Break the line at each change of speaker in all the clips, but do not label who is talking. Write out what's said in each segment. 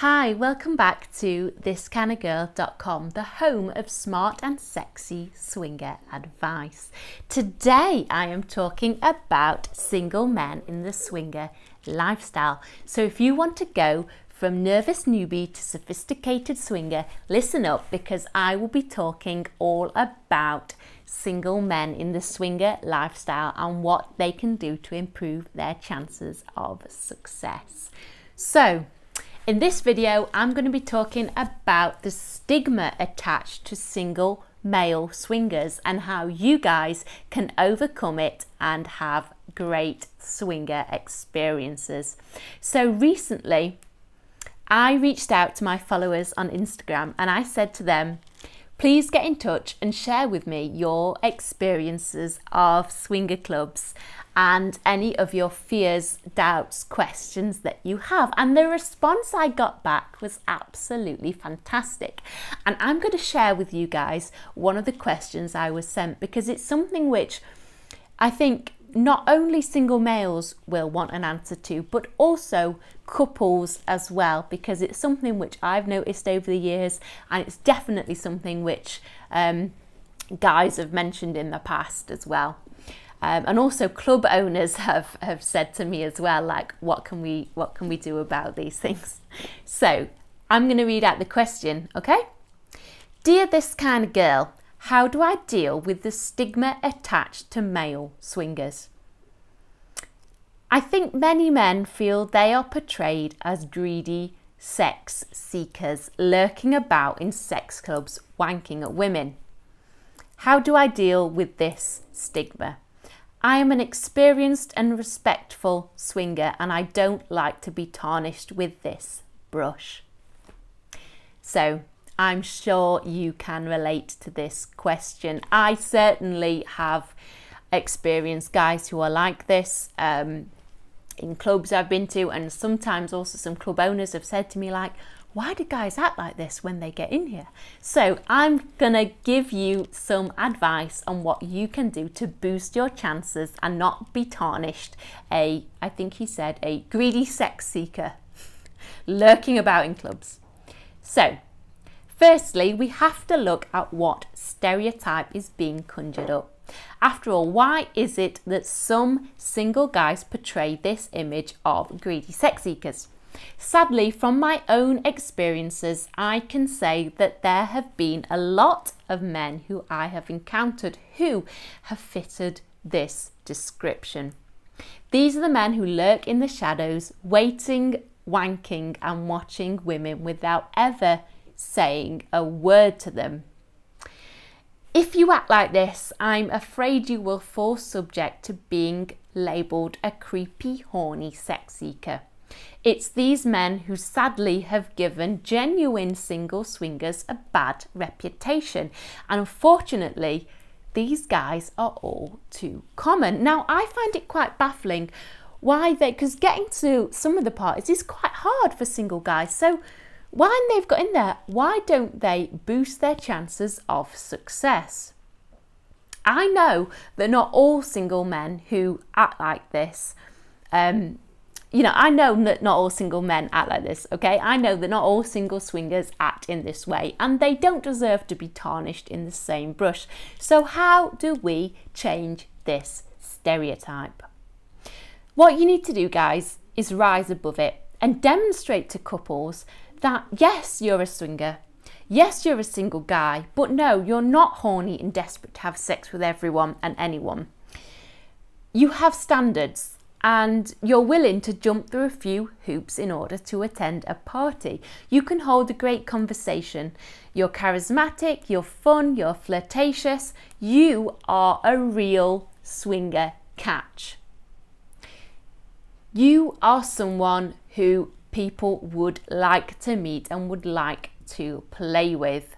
Hi, welcome back to thiskindagirl.com, the home of smart and sexy swinger advice. Today I am talking about single men in the swinger lifestyle. So if you want to go from nervous newbie to sophisticated swinger, listen up because I will be talking all about single men in the swinger lifestyle and what they can do to improve their chances of success. So, in this video, I'm going to be talking about the stigma attached to single male swingers and how you guys can overcome it and have great swinger experiences. So recently, I reached out to my followers on Instagram and I said to them, please get in touch and share with me your experiences of swinger clubs and any of your fears, doubts, questions that you have. And the response I got back was absolutely fantastic. And I'm going to share with you guys one of the questions I was sent because it's something which I think not only single males will want an answer to, but also couples as well, because it's something which I've noticed over the years, and it's definitely something which um, guys have mentioned in the past as well. Um, and also club owners have, have said to me as well, like, what can we what can we do about these things? So I'm going to read out the question, okay? Dear this kind of girl, how do I deal with the stigma attached to male swingers? I think many men feel they are portrayed as greedy sex seekers lurking about in sex clubs wanking at women. How do I deal with this stigma? I am an experienced and respectful swinger and I don't like to be tarnished with this brush. So I'm sure you can relate to this question. I certainly have experienced guys who are like this um, in clubs I've been to and sometimes also some club owners have said to me like, why do guys act like this when they get in here? So I'm gonna give you some advice on what you can do to boost your chances and not be tarnished a, I think he said, a greedy sex seeker lurking about in clubs. So, firstly, we have to look at what stereotype is being conjured up. After all, why is it that some single guys portray this image of greedy sex seekers? Sadly, from my own experiences, I can say that there have been a lot of men who I have encountered who have fitted this description. These are the men who lurk in the shadows, waiting, wanking, and watching women without ever saying a word to them. If you act like this, I'm afraid you will fall subject to being labelled a creepy, horny sex seeker. It's these men who sadly have given genuine single swingers a bad reputation. And unfortunately, these guys are all too common. Now, I find it quite baffling why they, because getting to some of the parties is quite hard for single guys. So, when they've got in there, why don't they boost their chances of success? I know that not all single men who act like this um, you know, I know that not all single men act like this, okay? I know that not all single swingers act in this way and they don't deserve to be tarnished in the same brush. So, how do we change this stereotype? What you need to do, guys, is rise above it and demonstrate to couples that yes, you're a swinger, yes, you're a single guy, but no, you're not horny and desperate to have sex with everyone and anyone. You have standards and you're willing to jump through a few hoops in order to attend a party. You can hold a great conversation. You're charismatic, you're fun, you're flirtatious. You are a real swinger catch. You are someone who people would like to meet and would like to play with.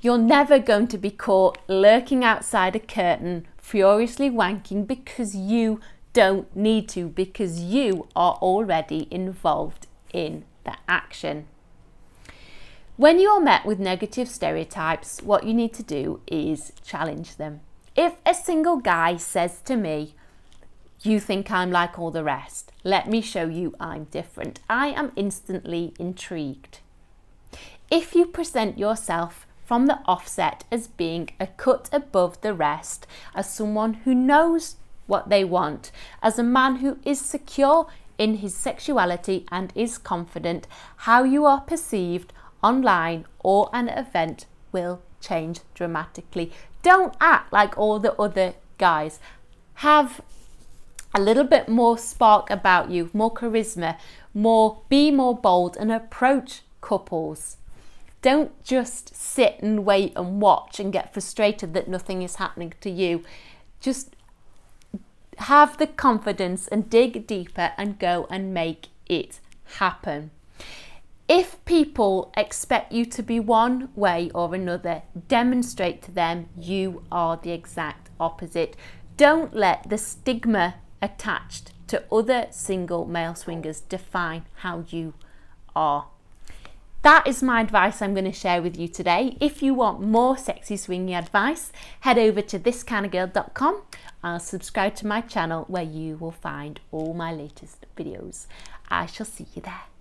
You're never going to be caught lurking outside a curtain furiously wanking because you don't need to, because you are already involved in the action. When you are met with negative stereotypes, what you need to do is challenge them. If a single guy says to me, You think I'm like all the rest. Let me show you I'm different. I am instantly intrigued. If you present yourself from the offset as being a cut above the rest, as someone who knows what they want, as a man who is secure in his sexuality and is confident, how you are perceived online or an event will change dramatically. Don't act like all the other guys. Have a little bit more spark about you, more charisma, more be more bold and approach couples. Don't just sit and wait and watch and get frustrated that nothing is happening to you. Just have the confidence and dig deeper and go and make it happen. If people expect you to be one way or another, demonstrate to them you are the exact opposite. Don't let the stigma attached to other single male swingers define how you are. That is my advice I'm going to share with you today. If you want more sexy swinging advice, head over to thiskindagirl.com and subscribe to my channel where you will find all my latest videos. I shall see you there.